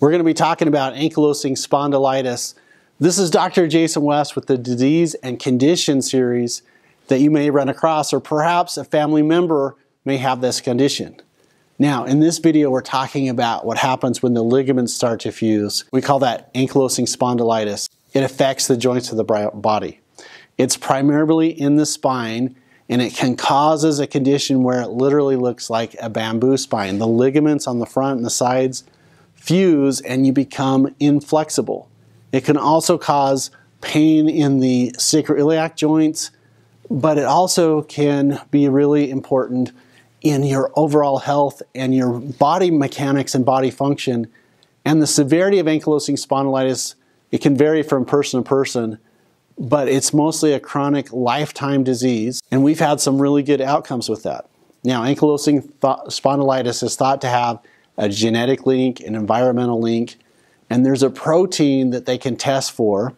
We're going to be talking about ankylosing spondylitis. This is Dr. Jason West with the Disease and Condition series that you may run across, or perhaps a family member may have this condition. Now, in this video, we're talking about what happens when the ligaments start to fuse. We call that ankylosing spondylitis. It affects the joints of the body. It's primarily in the spine, and it can cause a condition where it literally looks like a bamboo spine. The ligaments on the front and the sides fuse and you become inflexible. It can also cause pain in the sacroiliac joints, but it also can be really important in your overall health and your body mechanics and body function. And the severity of ankylosing spondylitis, it can vary from person to person, but it's mostly a chronic lifetime disease. And we've had some really good outcomes with that. Now, ankylosing spondylitis is thought to have a genetic link, an environmental link, and there's a protein that they can test for.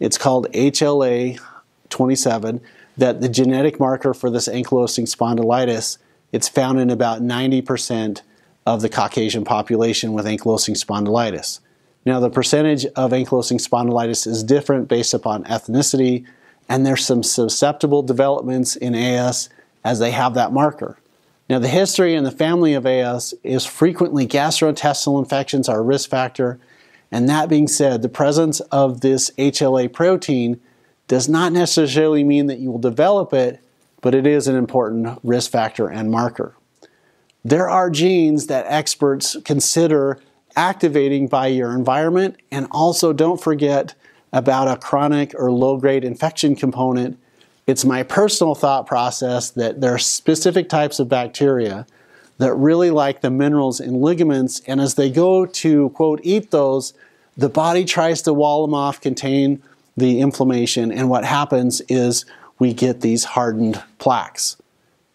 It's called HLA 27, that the genetic marker for this ankylosing spondylitis, it's found in about 90% of the Caucasian population with ankylosing spondylitis. Now, the percentage of ankylosing spondylitis is different based upon ethnicity, and there's some susceptible developments in AS as they have that marker. Now, the history and the family of AS is frequently gastrointestinal infections are a risk factor. And that being said, the presence of this HLA protein does not necessarily mean that you will develop it, but it is an important risk factor and marker. There are genes that experts consider activating by your environment, and also don't forget about a chronic or low grade infection component it's my personal thought process that there are specific types of bacteria that really like the minerals in ligaments, and as they go to, quote, eat those, the body tries to wall them off, contain the inflammation, and what happens is we get these hardened plaques.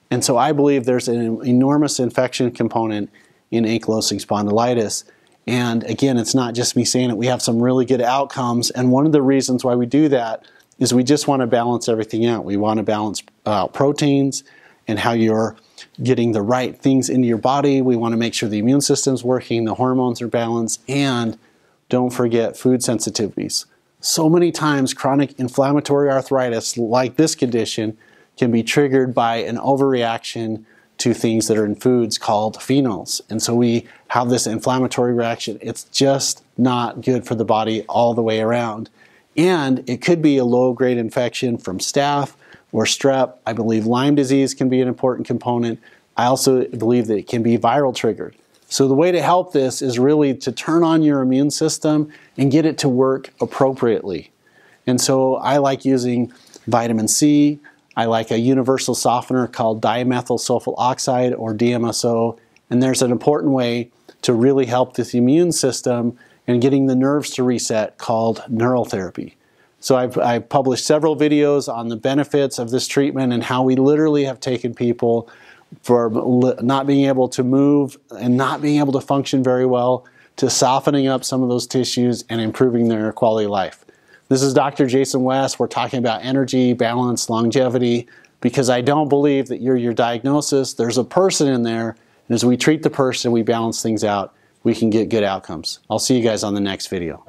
And so I believe there's an enormous infection component in ankylosing spondylitis. And again, it's not just me saying it, we have some really good outcomes. And one of the reasons why we do that is we just want to balance everything out. We want to balance uh, proteins and how you're getting the right things into your body. We want to make sure the immune system's working, the hormones are balanced, and don't forget food sensitivities. So many times, chronic inflammatory arthritis, like this condition, can be triggered by an overreaction to things that are in foods called phenols. And so we have this inflammatory reaction. It's just not good for the body all the way around. And it could be a low grade infection from staph or strep. I believe Lyme disease can be an important component. I also believe that it can be viral triggered. So the way to help this is really to turn on your immune system and get it to work appropriately. And so I like using vitamin C. I like a universal softener called dimethyl sulfoxide or DMSO. And there's an important way to really help this immune system and getting the nerves to reset called neural therapy. So I've, I've, published several videos on the benefits of this treatment and how we literally have taken people for not being able to move and not being able to function very well to softening up some of those tissues and improving their quality of life. This is Dr. Jason West. We're talking about energy, balance, longevity, because I don't believe that you're your diagnosis. There's a person in there, and as we treat the person, we balance things out we can get good outcomes. I'll see you guys on the next video.